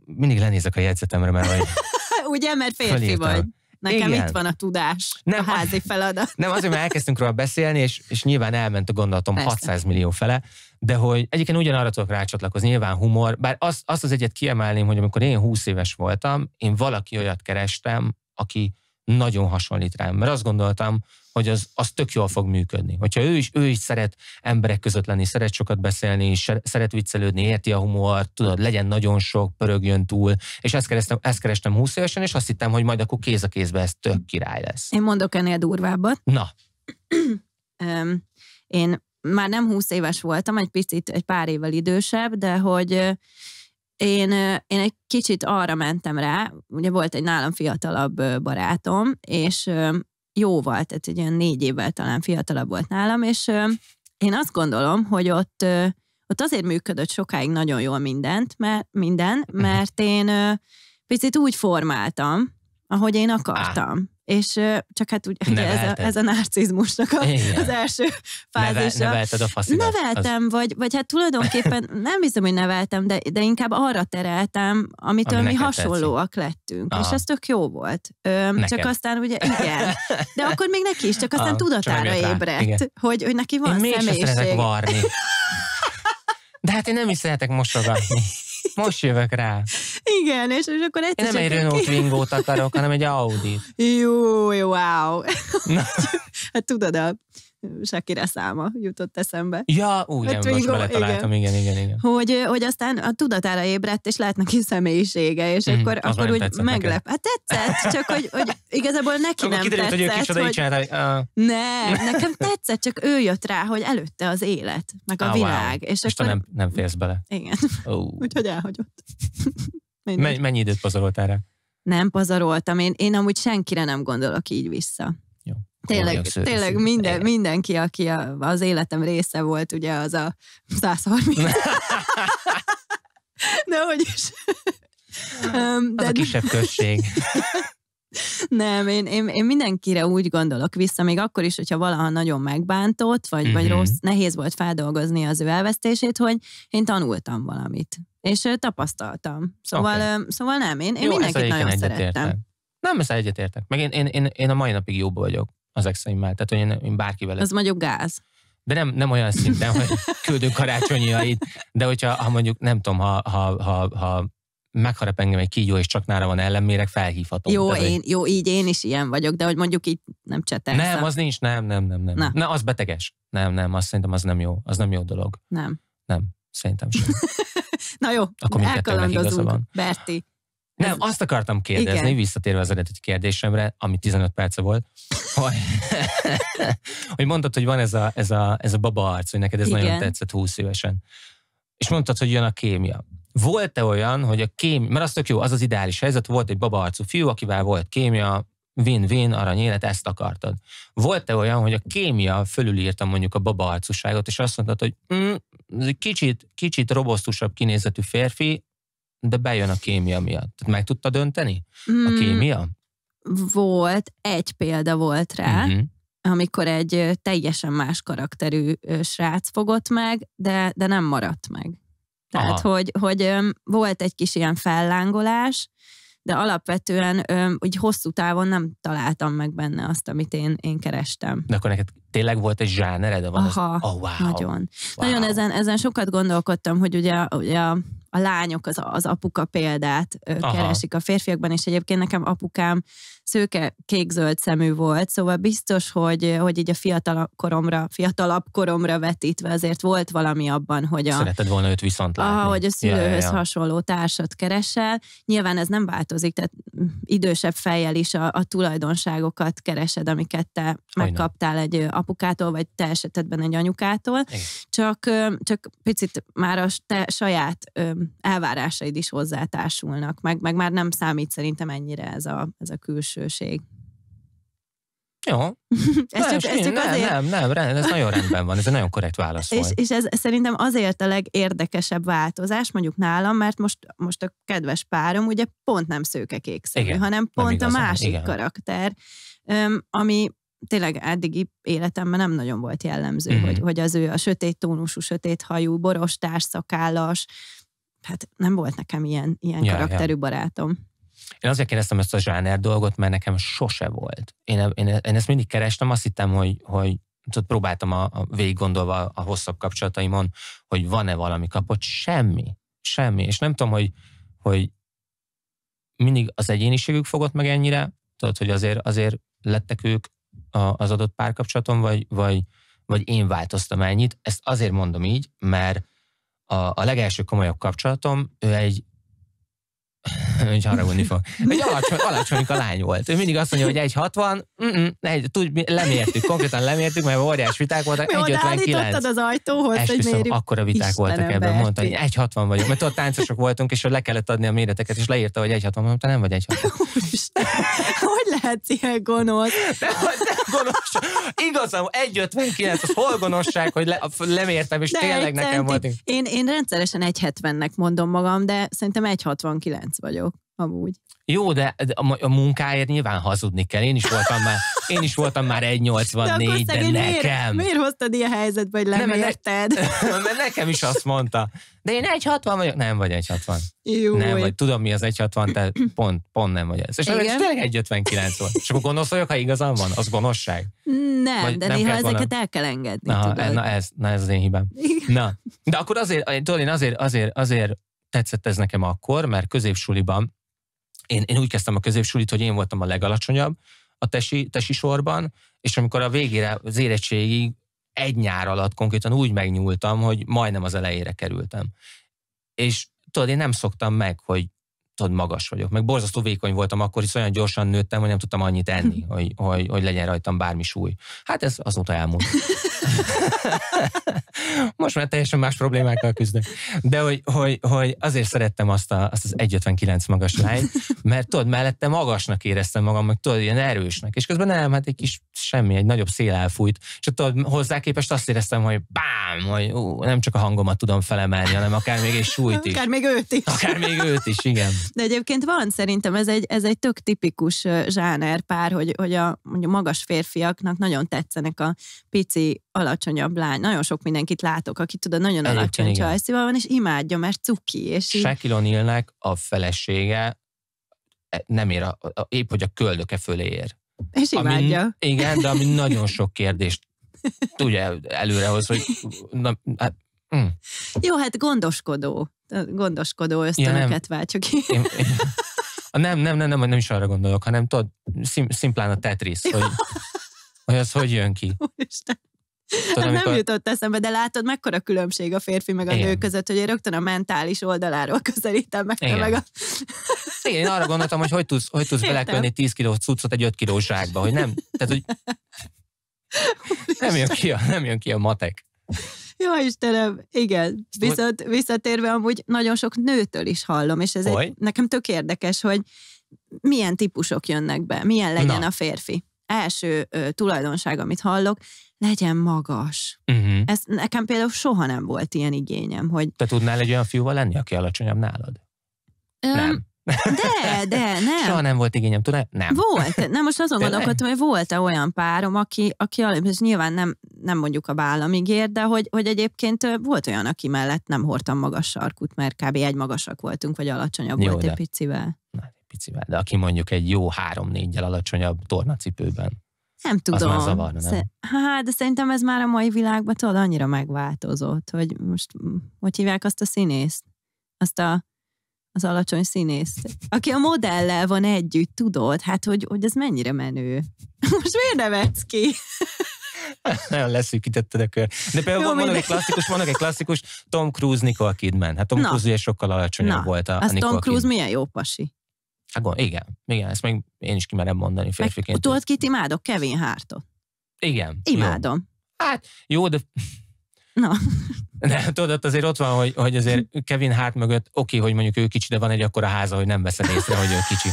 mindig lenézek a jegyzetemre, mert vagy Ugye, mert férfi fölírtam. vagy. Nekem Igen. itt van a tudás, nem, a házi feladat. Nem, azért, mert elkezdtünk róla beszélni, és, és nyilván elment a gondolatom Persze. 600 millió fele, de hogy egyébként ugyanarra tudok rácsatlakozni, nyilván humor, bár azt, azt az egyet kiemelném, hogy amikor én 20 éves voltam, én valaki olyat kerestem, aki nagyon hasonlít rám, mert azt gondoltam, hogy az, az tök jól fog működni. Hogyha ő is, ő is szeret emberek között lenni, szeret sokat beszélni, szeret viccelődni, érti a humort, tudod, legyen nagyon sok, pörögjön túl, és ezt kerestem, ezt kerestem 20 évesen, és azt hittem, hogy majd akkor kéz a kézbe ez tök király lesz. Én mondok ennél durvábbat. Na. Én már nem 20 éves voltam, egy picit, egy pár évvel idősebb, de hogy én, én egy kicsit arra mentem rá, ugye volt egy nálam fiatalabb barátom, és jóval, tehát egy olyan négy évvel talán fiatalabb volt nálam, és én azt gondolom, hogy ott, ott azért működött sokáig nagyon jól mindent, mert, minden, mhm. mert én picit úgy formáltam, ahogy én akartam. És ö, csak hát úgy, ugye ez a, ez a narcizmusnak a, Igen. az első Neve, fázisa. nevelted a faszidat. Neveltem, vagy, vagy hát tulajdonképpen nem hiszem, hogy neveltem, de, de inkább arra tereltem, amitől Ami mi hasonlóak lettünk. Aha. És ez tök jó volt. Ö, Neked. csak aztán ugye, igen. De akkor még neki is, csak aztán Ah, csak tudatára rá. ébredt, hogy, hogy neki van Én személyiség. varni. De hát én nem is szeretek mosogatni. Most jövök rá. Igen, és, és akkor Én egyszer nem egy Renault Twingo-t akarok, hanem egy Audi. Jó, jó, wow. Na. Hát tudod, a Shakira száma jutott eszembe. Ja, úgy, nem, most beletaláltam, igen, igen, igen. Hogy, hogy aztán a tudatára ébredt, és lehet neki személyisége, és Mhm, akkor, akkor úgy tetszett meglep. Hát tetszett, csak hogy, hogy igazából neki nem kiderült, hogy ő tetszett. kicsoda hogy, csinálta, uh, nem, nekem tetszett, csak ő jött rá, hogy előtte az élet, meg a Ah, világ. wow. És és akkor, nem, nem félsz bele. igen, Oh. úgyhogy elhagyott. Mindegy. Men, mennyi időt pazaroltál rá? Nem pazaroltam, én, én amúgy senkire nem gondolok így vissza. Tényleg, tényleg minden, mindenki, aki a, az életem része volt, ugye az a 130. De hogy is. Öm, Az De a kisebb község. nem, én, én, én mindenkire úgy gondolok vissza, még akkor is, hogyha valaha nagyon megbántott, vagy, vagy Mhm. rossz, nehéz volt feldolgozni az ő elvesztését, hogy én tanultam valamit. És tapasztaltam. Szóval, okay. szóval nem, én, én Jó, mindenkit nagyon szerettem. Nem, ezzel egyetértek. Meg én, én, én, én a mai napig jóba vagyok az exeimmel. Tehát, hogy én, én bárkivel Az mondjuk gáz. De nem, nem olyan szinten, hogy küldünk karácsonyjait, de hogyha ha mondjuk, nem tudom, ha, ha, ha, ha megharap engem egy kígyó, és csak nála van ellenméreg, felhívhatom. Jó, Tehát, hogy- én, jó, így én is ilyen vagyok, de hogy mondjuk így nem csetelsz. Nem, az nincs, nem, nem, nem, nem. Na. Na. Az beteges. Nem, nem, azt szerintem az nem jó. Az nem jó dolog. Nem. Nem, szerintem sem. Na jó, Akkor elkalandozunk. van. Nem, azt akartam kérdezni, Igen. visszatérve az eredeti kérdésemre, ami 15 perce volt, hogy, hogy mondtad, hogy van ez a, ez a, ez a baba arc, hogy neked ez Igen. nagyon tetszett 20 évesen. És mondtad, hogy jön a kémia. Volt-e olyan, hogy a kémia, mert az tök jó, az az ideális helyzet, volt egy baba arcú fiú, akivel volt kémia, win-win, aranyélet, ezt akartad. Volt-e olyan, hogy a kémia fölülírta mondjuk a baba arcúságot, és azt mondtad, hogy mm, ez egy kicsit, kicsit robosztusabb kinézetű férfi, de bejön a kémia miatt. Tehát meg tudta dönteni a Mm, kémia? Volt, egy példa volt rá, Mhm. amikor egy teljesen más karakterű srác fogott meg, de, de nem maradt meg. Tehát, Aha. hogy, hogy volt egy kis ilyen fellángolás, de alapvetően úgy hosszú távon nem találtam meg benne azt, amit én, én kerestem. De akkor neked tényleg volt egy zsánered? Van Aha, az, oh, wow, Nagyon. wow. Nagyon ezen, ezen sokat gondolkodtam, hogy ugye, ugye a, a lányok az, az apuka példát Aha. keresik a férfiakban, és egyébként nekem apukám szőke kék-zöld szemű volt, szóval biztos, hogy, hogy így a fiatal koromra, fiatalabb koromra vetítve azért volt valami abban, hogy a, Szereted volna őt viszont látni. Ah, hogy a szülőhöz ja, ja, ja, hasonló társat keresel. Nyilván ez nem változik, tehát idősebb fejjel is a, a tulajdonságokat keresed, amiket te megkaptál egy apukától, vagy te esetedben egy anyukától. Igen. Csak, csak picit már a te saját elvárásaid is hozzátársulnak, meg, meg már nem számít szerintem ennyire ez a, ez a külsőség. Jó. Ez csak, ez csak nem, azért, nem, nem, rend- ez nagyon rendben van, ez egy nagyon korrekt válasz És, volt. és ez szerintem azért a legérdekesebb változás, mondjuk nálam, mert most, most a kedves párom ugye pont nem szőkekék szemű, hanem pont a másik igen. karakter, ami tényleg eddigi életemben nem nagyon volt jellemző, Mhm. hogy, hogy az ő a sötét tónusú, sötét hajú, borostás, szakállas, hát nem volt nekem ilyen, ilyen Ja, ja. karakterű barátom. Én azért kérdeztem ezt a zsáner dolgot, mert nekem sose volt. Én, én, én ezt mindig kerestem, azt hittem, hogy, hogy tudod, próbáltam a, a végig gondolva a hosszabb kapcsolataimon, hogy van-e valami kapott, semmi. Semmi. És nem tudom, hogy, hogy mindig az egyéniségük fogott meg ennyire, tudod, hogy azért, azért lettek ők a, az adott párkapcsolaton, vagy, vagy, vagy én változtam ennyit. Ezt azért mondom így, mert a, a legelső komolyabb kapcsolatom, ő egy hogy haragudni fog. Egy alacsony, alacsony a lány volt. Ő mindig azt mondja, hogy 1,60, egy, tudj, mi- lemértük, konkrétan lemértük, mert óriás viták voltak, odaállítottad 1,59. az ajtóhoz, hogy Esküszöm, mérjük? akkora viták Istenem, voltak ebben, mondta, hogy 1,60 vagyok, mert ott táncosok voltunk, és le kellett adni a méreteket, és leírta, hogy 1,60, mondta, nem vagy 1,60. Úristen, hogy lehetsz ilyen gonosz? De, de gonosz. Igazam, 1,59, az hol gonoszság, hogy le, lemértem, és De tényleg egy nekem volt. Én, én rendszeresen 1,70-nek mondom magam, de szerintem 1,69 vagyok. amúgy. Jó, de a, a munkáért nyilván hazudni kell. Én is voltam már, én is voltam már 1,84, de, de nekem. Miért, miért hoztad ilyen helyzetbe, hogy lemérted? Nem, mert nekem is azt mondta. De én 1,60 vagyok. Nem vagy 1,60. Jó. Nem vagy. Tudom, mi az 1,60, te pont, pont nem vagy ez. És tényleg 1,59 volt. És akkor gonosz vagyok, ha igazam van? Az gonoszság? Nem, vagy de nem néha ezeket volna... el kell engedni. Na, tudod? na, ez, na, ez az én hibám. Igen. Na, de akkor azért, tudod, én azért, azért, azért tetszett ez nekem akkor, mert középsuliban én, én úgy kezdtem a középsulit, hogy én voltam a legalacsonyabb a tesi, tesi sorban, és amikor a végére, az érettségig egy nyár alatt konkrétan úgy megnyúltam, hogy majdnem az elejére kerültem. És tudod, én nem szoktam meg, hogy tudod, magas vagyok. Meg borzasztó vékony voltam akkor, is olyan gyorsan nőttem, hogy nem tudtam annyit enni, hogy, hogy, hogy legyen rajtam bármi súly. Hát ez azóta elmúlt. Most már teljesen más problémákkal küzdök. De hogy, hogy, hogy azért szerettem azt, a, azt az 1,59 magas lányt, mert tudod, mellette magasnak éreztem magam, meg tudod, ilyen erősnek. És közben nem, hát egy kis semmi, egy nagyobb szél elfújt. És tudod, hozzá képest azt éreztem, hogy bám, hogy ú, nem csak a hangomat tudom felemelni, hanem akár még egy súlyt is. Akár még őt is. Akár még őt is, igen. De egyébként van, szerintem ez egy, ez egy tök tipikus zsáner pár, hogy, hogy a, mondjuk magas férfiaknak nagyon tetszenek a pici, alacsonyabb lány. Nagyon sok mindenkit látok, aki tudod, nagyon Egyébként alacsony csajszival van, és imádja, mert cuki. És így... Shaquille O'Nealnek a felesége e, nem ér, a, a, épp hogy a köldöke fölé ér. És imádja. Ami, igen, de ami nagyon sok kérdést tudja előrehoz, hogy na, hát, mm. Jó, hát gondoskodó gondoskodó ösztönöket ja, váltsak ki. Én, én, nem, nem, nem, nem, nem is arra gondolok, hanem tudod, szim, szimplán a Tetris, hogy, hogy az hogy jön ki. Úristen. Tudom, amikor... Nem jutott eszembe, de látod, mekkora különbség a férfi meg a Igen. nő között, hogy én rögtön a mentális oldaláról közelítem meg. Igen. meg a... Igen, én arra gondoltam, hogy hogy tudsz, hogy tudsz belekölni 10 kiló cuccot egy 5 kilós zsákba, hogy nem, tehát, hogy nem jön ki a, nem jön ki a matek. Jó Istenem, igen. Viszont visszatérve amúgy nagyon sok nőtől is hallom, és ez egy, nekem tök érdekes, hogy milyen típusok jönnek be, milyen legyen Na. a férfi. Első ö, tulajdonság, amit hallok, legyen magas. Uh-huh. Ez nekem például soha nem volt ilyen igényem, hogy... Te tudnál egy olyan fiúval lenni, aki alacsonyabb nálad? Öm, nem. De, de, nem. Soha nem volt igényem, tudod? Nem. Volt. Nem, most azon gondolkodtam, hogy volt-e olyan párom, aki, aki és nyilván nem, nem mondjuk a vállam ígér, de hogy, hogy egyébként volt olyan, aki mellett nem hordtam magas sarkut, mert kb. egy magasak voltunk, vagy alacsonyabb jó, volt de, egy picivel. Na, egy picivel, de aki mondjuk egy jó három-négyel alacsonyabb tornacipőben. Nem tudom. Az már zavarna, nem? Hát, de szerintem ez már a mai világban tudod, annyira megváltozott, hogy most, hogy hívják azt a színészt? Azt a az alacsony színész, aki a modellel van együtt, tudod? Hát, hogy, hogy ez mennyire menő. Most miért nevetsz ki? Nagyon leszűkítetted a kör. De például Jó, van, egy klasszikus, van egy klasszikus Tom Cruise, Nicole Kidman. Hát Tom Na. Cruise ugye sokkal alacsonyabb Na. volt a, a Nicole Tom Cruise Kidman. milyen jó pasi. Hát igen, igen, ezt meg én is kimerem mondani férfiként. Tudod, kit imádok? Kevin Hartot. Igen. Imádom. Jó. Hát jó, de Na. De tudod, azért ott van, hogy, hogy azért Kevin Hart mögött oké, hogy mondjuk ő kicsi, de van egy akkora háza, hogy nem veszed észre, hogy ő kicsi.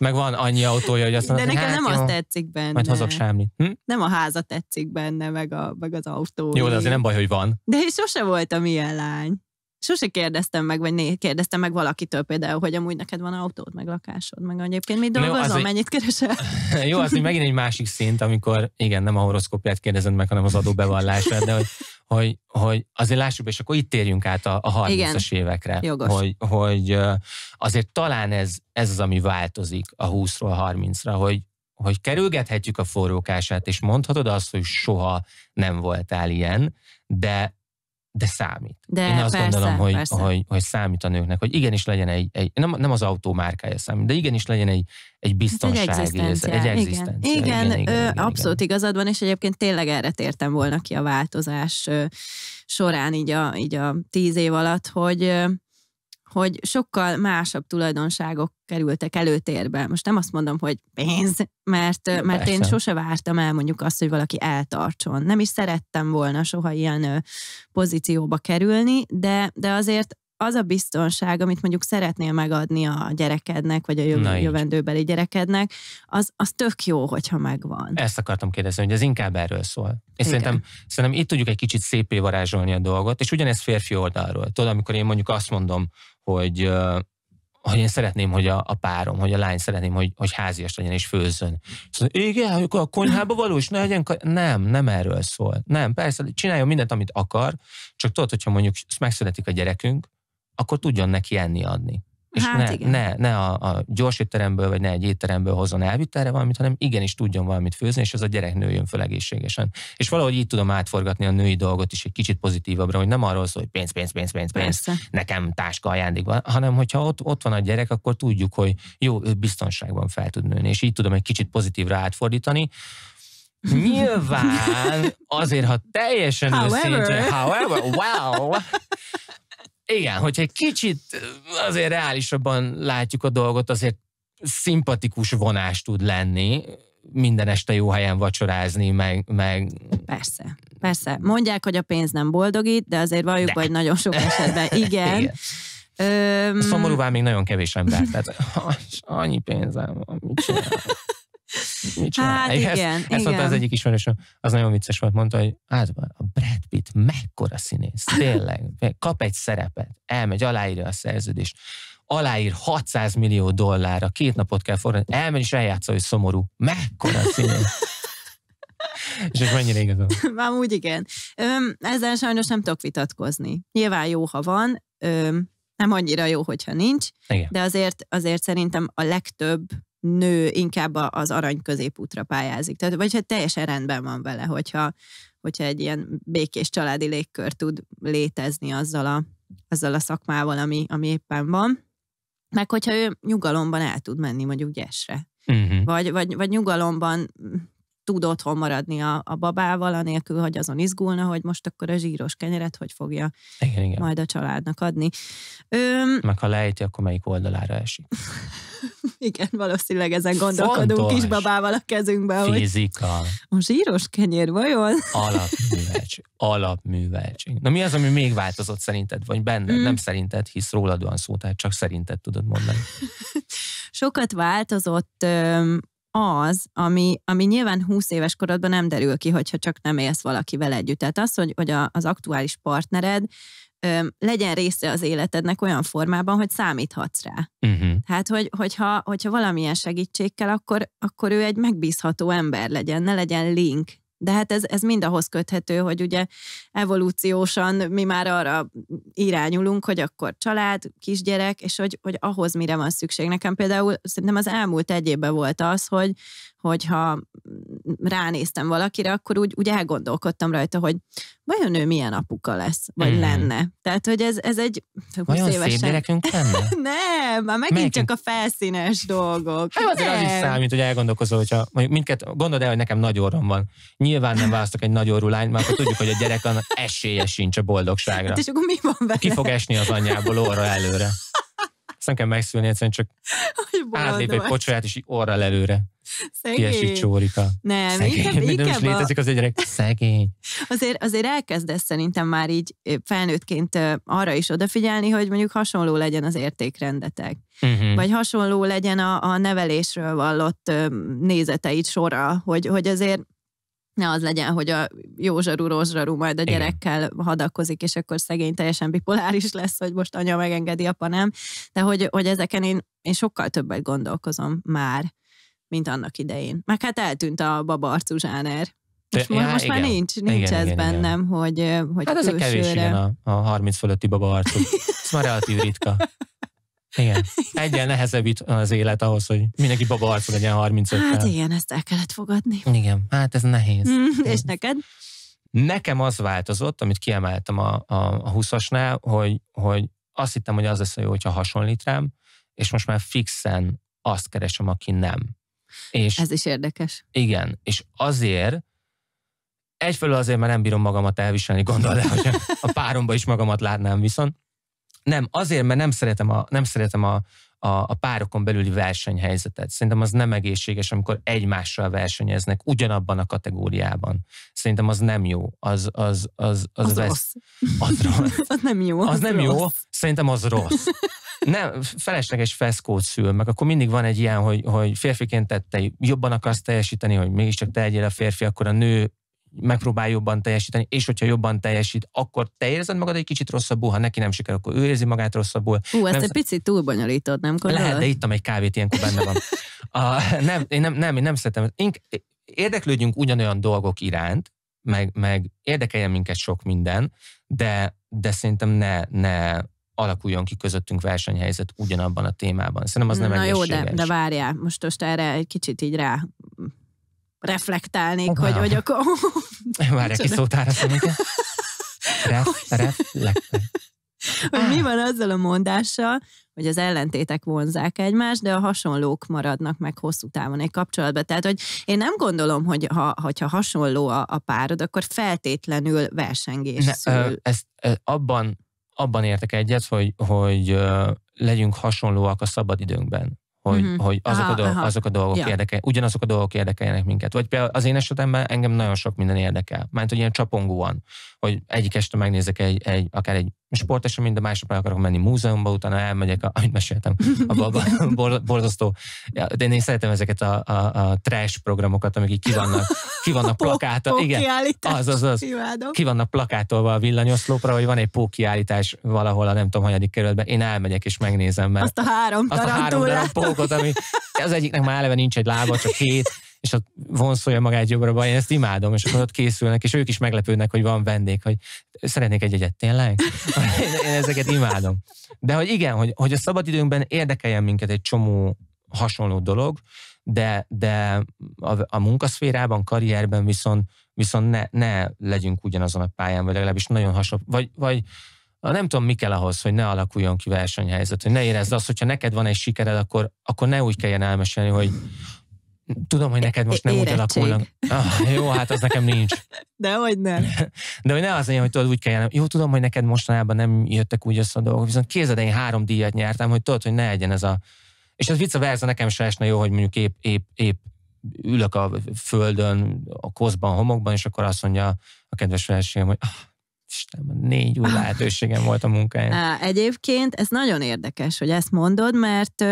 Meg van annyi autója, hogy azt mondod, De nekem hát nem jó, azt tetszik benne. Majd hozok sámlit. Hm? Nem a háza tetszik benne, meg, a, meg az autó. Jó, de azért nem baj, hogy van. De én sose voltam ilyen lány. Sose kérdeztem meg, vagy né, kérdeztem meg valakitől például, hogy amúgy neked van autód, meg lakásod, meg egyébként mit dolgozol, mennyit keresel? Jó, az megint egy másik szint, amikor igen, nem a horoszkópját kérdezed meg, hanem az adóbevallását, de hogy hogy, hogy azért lássuk, és akkor itt térjünk át a, a 30-as évekre. Jogos. Hogy, hogy azért talán ez, ez az, ami változik a 20-ról 30-ra, hogy, hogy kerülgethetjük a forrókását, és mondhatod azt, hogy soha nem voltál ilyen, de de számít. De Én azt persze, gondolom, hogy, persze. hogy, hogy számít a nőknek, hogy igenis legyen egy, egy nem, nem az autó márkája számít, de igenis legyen egy, egy biztonság, hát egy egzisztencia. Egy egzisztencia. Igen, igen, igen, igen, igen, abszolút igen. igazad van, és egyébként tényleg erre tértem volna ki a változás során így a, így a tíz év alatt, hogy hogy sokkal másabb tulajdonságok kerültek előtérbe. Most nem azt mondom, hogy pénz, mert, mert én sose vártam el mondjuk azt, hogy valaki eltartson. Nem is szerettem volna soha ilyen pozícióba kerülni, de, de azért az a biztonság, amit mondjuk szeretnél megadni a gyerekednek, vagy a jövő, jövendőbeli gyerekednek, az, az tök jó, hogyha megvan. Ezt akartam kérdezni, hogy ez inkább erről szól. És szerintem, szerintem itt tudjuk egy kicsit szépé varázsolni a dolgot, és ugyanez férfi oldalról. Tudod, amikor én mondjuk azt mondom, hogy hogy én szeretném, hogy a, a párom, hogy a lány szeretném, hogy, hogy házias legyen és főzzön. Szóval, igen, akkor a konyhába való, és ne legyen, nem, nem erről szól. Nem, persze, csináljon mindent, amit akar, csak tudod, hogyha mondjuk megszületik a gyerekünk, akkor tudjon neki enni adni. És hát ne, igen. ne, ne a, a gyors étteremből, vagy ne egy étteremből hozzon elvittelre valamit, hanem igenis tudjon valamit főzni, és az a gyerek nőjön föl egészségesen. És valahogy így tudom átforgatni a női dolgot is egy kicsit pozitívabbra, hogy nem arról szól, hogy pénz, pénz, pénz, pénz, pénz, Persze. nekem táska ajándékban, hanem hogyha ott, ott van a gyerek, akkor tudjuk, hogy jó, ő biztonságban fel tud nőni, és így tudom egy kicsit pozitívra átfordítani. Nyilván azért, ha teljesen őszintén, however, well, igen, hogyha egy kicsit azért reálisabban látjuk a dolgot, azért szimpatikus vonás tud lenni, minden este jó helyen vacsorázni, meg... meg... Persze, persze. Mondják, hogy a pénz nem boldogít, de azért valljuk, de. hogy nagyon sok esetben igen. igen. Öm... Szomorúvá még nagyon kevés ember, tehát annyi pénzem van, mit csinál? Hát igen, ezt, igen. ezt mondta az egyik ismerősöm, az nagyon vicces volt, mondta, hogy hát a Brad Pitt mekkora színész, tényleg, kap egy szerepet, elmegy, aláírja a szerződést, aláír 600 millió dollárra, két napot kell forrani, elmegy és eljátsza, hogy szomorú. Mekkora színész. És ez mennyire igazol? Már úgy igen. Öm, ezzel sajnos nem tudok vitatkozni. Nyilván jó, ha van, öm, nem annyira jó, hogyha nincs, igen. de azért, azért szerintem a legtöbb nő inkább az arany középútra pályázik. Tehát, vagy hát teljesen rendben van vele, hogyha, hogyha egy ilyen békés családi légkör tud létezni azzal a, azzal a szakmával, ami, ami éppen van. Meg hogyha ő nyugalomban el tud menni mondjuk gyesre. Uh-huh. Vagy, vagy, vagy nyugalomban tud otthon maradni a, a babával, anélkül, hogy azon izgulna, hogy most akkor a zsíros kenyeret hogy fogja igen, igen. majd a családnak adni. Öm... Meg ha lejti, akkor melyik oldalára esik. igen, valószínűleg ezen gondolkodunk Fontos. kisbabával a kezünkben. Fizika. Hogy a zsíros kenyér vajon? Alapműveltség. Alapműveltség. Na mi az, ami még változott szerinted, vagy benned? Mm. Nem szerinted, hisz rólad van szó, tehát csak szerinted tudod mondani. Sokat változott az, ami, ami nyilván 20 éves korodban nem derül ki, hogyha csak nem élsz valakivel együtt. Tehát az, hogy, hogy a, az aktuális partnered ö, legyen része az életednek olyan formában, hogy számíthatsz rá. Uh-huh. Hát, hogy, hogyha, hogyha valamilyen segítség kell, akkor, akkor ő egy megbízható ember legyen, ne legyen link, de hát ez, ez mind ahhoz köthető, hogy ugye evolúciósan mi már arra irányulunk, hogy akkor család, kisgyerek, és hogy, hogy ahhoz mire van szükség. Nekem például szerintem az elmúlt egy évben volt az, hogy, hogyha ránéztem valakire, akkor úgy, úgy elgondolkodtam rajta, hogy vajon ő milyen apuka lesz, vagy mm. lenne. Tehát, hogy ez, ez egy 20 Vajon évesen... szép gyerekünk lenne? nem, már megint Melyik? csak a felszínes dolgok. Hát azért az is számít, hogy elgondolkozol, hogyha mindket, gondold el, hogy nekem nagy orrom van. Nyilván nem választok egy nagy orrú lányt, mert akkor tudjuk, hogy a gyerek esélye sincs a boldogságra. Hát és akkor mi van vele? Ki fog esni az anyjából orra előre. Azt nem kell megszülni, egyszerűen csak átlép egy pocsolyát, és így orral előre. Szegény. Kiesik csórika. Nem, Szegény. inkább, inkább is létezik az egy gyerek. Szegény. Azért, azért elkezdesz szerintem már így felnőttként arra is odafigyelni, hogy mondjuk hasonló legyen az értékrendetek. Uh-huh. Vagy hasonló legyen a, a nevelésről vallott nézeteid sora, hogy, hogy azért ne az legyen, hogy a jó zsarú, rossz zsarú majd a gyerekkel Igen. hadakozik, és akkor szegény teljesen bipoláris lesz, hogy most anya megengedi, apa nem. De hogy, hogy ezeken én, én sokkal többet gondolkozom már, mint annak idején. Meg hát eltűnt a baba arcú zsáner. Most, most igen. már nincs, nincs igen, ez igen, bennem, igen. hogy, hogy Hát ezek kevés, igen, a, a 30 fölötti baba arcú. Ez már relatív ritka. Igen. Egyen nehezebb itt az élet ahhoz, hogy mindenki baba arcú legyen 35 Hát igen, ezt el kellett fogadni. Igen, hát ez nehéz. Mm, és neked? Nekem az változott, amit kiemeltem a, a, a 20-asnál, hogy, hogy azt hittem, hogy az lesz a jó, hogyha hasonlít rám, és most már fixen azt keresem, aki nem. És Ez is érdekes. Igen, és azért, egyfelől azért, mert nem bírom magamat elviselni, gondolod hogy a páromba is magamat látnám viszont. Nem, azért, mert nem szeretem a, nem szeretem a, a, a párokon belüli versenyhelyzetet. Szerintem az nem egészséges, amikor egymással versenyeznek ugyanabban a kategóriában. Szerintem az nem jó. Az, az, az, az, az, vesz, rossz. Az rossz. az nem jó. Az, az nem rossz. jó. Szerintem az rossz. nem, felesleges feszkót szül, meg akkor mindig van egy ilyen, hogy, hogy férfiként tette, jobban akarsz teljesíteni, hogy mégiscsak te egyél a férfi, akkor a nő megpróbál jobban teljesíteni, és hogyha jobban teljesít, akkor te érzed magad egy kicsit rosszabbul, ha neki nem sikerül, akkor ő érzi magát rosszabbul. Ú, ezt Nem- egy picit túlbonyolítod, nem gondolod? Lehet, de ittam egy kávét, ilyenkor benne van. A, nem, én nem, nem, én nem szeretem. Ink, érdeklődjünk ugyanolyan dolgok iránt, meg, meg érdekeljen minket sok minden, de, de szerintem ne, ne alakuljon ki közöttünk versenyhelyzet ugyanabban a témában. Szerintem az nem Na jó, de, de várjál, most most erre egy kicsit így rá reflektálnék, hogy, hogy akkor... Várják ki szótára szerintem. Ref, ref, le, hogy mi van azzal a mondással, hogy az ellentétek vonzák egymást, de a hasonlók maradnak meg hosszú távon egy kapcsolatban. Tehát, hogy én nem gondolom, hogy ha, hogyha hasonló a, a párod, akkor feltétlenül versengés ne, szül. ö, ezt, ö, abban, abban értek egyet, hogy, hogy ö, legyünk hasonlóak a szabadidőnkben. Hogy, Mhm. hogy azok, Aha, a dolgok, aha. azok a dolgok Ja. érdekel, ugyanazok a dolgok érdekeljenek minket. Vagy például az én esetemben engem nagyon sok minden érdekel. Mert hogy ilyen csapongóan, hogy egyik este megnézek egy, egy akár egy sporteseményt, de másnap el akarok menni múzeumba, utána elmegyek, a, amit meséltem, a, a, a bor, borzasztó. Ja, de én szeretem ezeket a, a, a trash programokat, amik így ki vannak, ki vannak plakátol. Igen, az, az, az Imádom. ki vannak plakátolva a villanyoszlópra, hogy van egy pókiállítás valahol a nem tudom, hanyadik kerületben, én elmegyek és megnézem, mert Azt a három azt a három darab pókot, ami az egyiknek már eleve nincs egy lába, csak két, és ott vonszolja magát jobbra, én ezt imádom, és akkor ott készülnek, és ők is meglepődnek, hogy van vendég, hogy szeretnék egy egyet, tényleg? Én, én ezeket imádom. De hogy igen, hogy, hogy a szabadidőnkben érdekeljen minket egy csomó hasonló dolog, de, de a, a munkaszférában, karrierben viszont, viszont ne, ne legyünk ugyanazon a pályán, vagy legalábbis nagyon hasonló, vagy, vagy nem tudom, mi kell ahhoz, hogy ne alakuljon ki versenyhelyzet, hogy ne érezd azt, hogyha neked van egy sikered, akkor, akkor ne úgy kelljen elmesélni, hogy tudom, hogy neked most nem úgy Érettség. alakulnak. Ah, jó, hát az nekem nincs. De hogy nem. De hogy ne az legyen, hogy tudod, úgy kelljen. Jó, tudom, hogy neked mostanában nem jöttek úgy össze a dolgok, viszont képzeld, én három díjat nyertem, hogy tudod, hogy ne legyen ez a... És az vicce versa nekem se esne jó, hogy mondjuk épp, épp, épp ülök a földön, a koszban, homokban, és akkor azt mondja a kedves feleségem, hogy ah, Istenem, négy új lehetőségem volt a munkáján. Egyébként ez nagyon érdekes, hogy ezt mondod, mert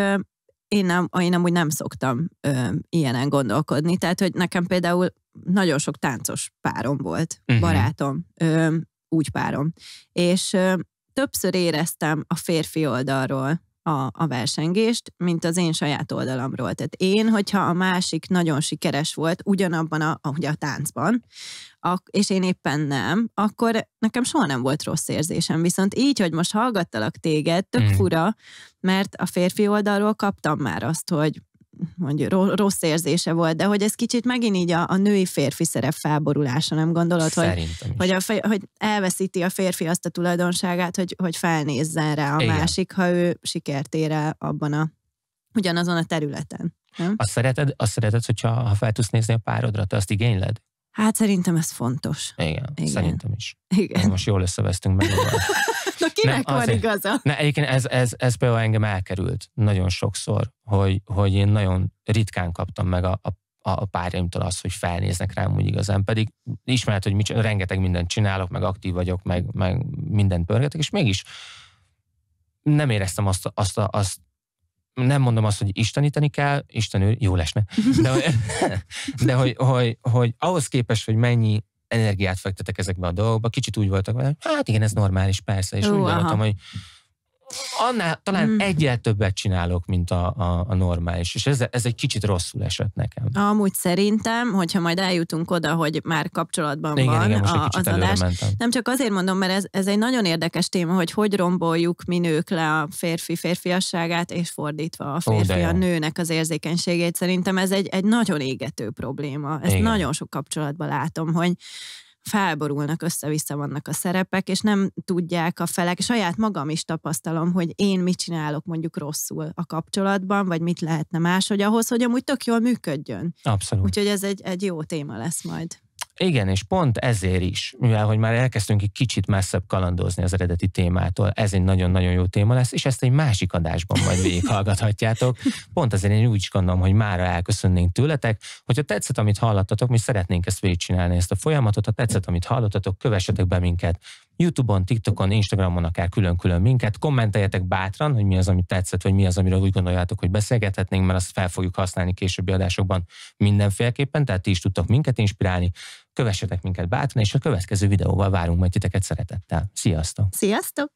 én, nem, én amúgy nem szoktam ö, ilyenen gondolkodni. Tehát, hogy nekem például nagyon sok táncos párom volt, uh-huh. barátom, ö, úgy párom. És ö, többször éreztem a férfi oldalról a, a versengést, mint az én saját oldalamról. Tehát én, hogyha a másik nagyon sikeres volt ugyanabban a, a, ugye a táncban, ak- és én éppen nem, akkor nekem soha nem volt rossz érzésem. Viszont így, hogy most hallgattalak téged, tök Mm. fura, mert a férfi oldalról kaptam már azt, hogy hogy ro- rossz érzése volt, de hogy ez kicsit megint így a, a női férfi szerep felborulása, nem gondolod, hogy, Szerintem is. hogy, a, hogy elveszíti a férfi azt a tulajdonságát, hogy, hogy felnézzen rá a Igen. másik, ha ő sikert ér el abban a, ugyanazon a területen. Nem? Azt szereted, azt szereted, hogyha ha fel tudsz nézni a párodra, te azt igényled? Hát szerintem ez fontos. Igen, Igen. Szerintem is. Igen. Most jól összevesztünk meg. Na kinek Nem, van azért- igaza? Ne, egyébként ez, ez, ez például engem elkerült nagyon sokszor, hogy, hogy én nagyon ritkán kaptam meg a, a, a párjaimtól azt, hogy felnéznek rám úgy igazán, pedig ismered, hogy mit, rengeteg mindent csinálok, meg aktív vagyok, meg, meg mindent pörgetek, és mégis nem éreztem azt, azt, azt nem mondom azt, hogy isteníteni kell, Isten ő, jó lesne, de, hogy, de hogy, hogy, hogy ahhoz képest, hogy mennyi energiát fektetek ezekbe a dolgokba, kicsit úgy voltak vele, hát igen, ez normális, persze, és Ó, úgy aha. gondoltam, hogy annál talán Mm. egyel többet csinálok, mint a, a, a normális, és ez, ez egy kicsit rosszul esett nekem. Amúgy szerintem, hogyha majd eljutunk oda, hogy már kapcsolatban igen, van igen, most a, az adás, mentem. Nem csak azért mondom, mert ez, ez egy nagyon érdekes téma, hogy hogy romboljuk mi nők le a férfi férfiasságát, és fordítva a Ó, férfi jó. a nőnek az érzékenységét. Szerintem ez egy, egy nagyon égető probléma. Ezt Igen. nagyon sok kapcsolatban látom, hogy felborulnak, össze-vissza vannak a szerepek, és nem tudják a felek, saját magam is tapasztalom, hogy én mit csinálok mondjuk rosszul a kapcsolatban, vagy mit lehetne máshogy ahhoz, hogy amúgy tök jól működjön. Abszolút. Úgyhogy ez egy, egy jó téma lesz majd. Igen, és pont ezért is, mivel hogy már elkezdtünk egy kicsit messzebb kalandozni az eredeti témától, ez egy nagyon-nagyon jó téma lesz, és ezt egy másik adásban majd végighallgathatjátok. Pont azért én úgy is gondolom, hogy mára elköszönnénk tőletek. Hogyha tetszett, amit hallottatok, mi szeretnénk ezt végigcsinálni, ezt a folyamatot, ha tetszett, amit hallottatok, kövessetek be minket YouTube-on, TikTokon, Instagramon akár külön-külön minket, kommenteljetek bátran, hogy mi az, amit tetszett, vagy mi az, amiről úgy gondoljátok, hogy beszélgethetnénk, mert azt fel fogjuk használni későbbi adásokban mindenféleképpen, tehát ti is tudtok minket inspirálni, Kövessetek minket bátran, és a következő videóval várunk majd titeket szeretettel. Sziasztok! Sziasztok!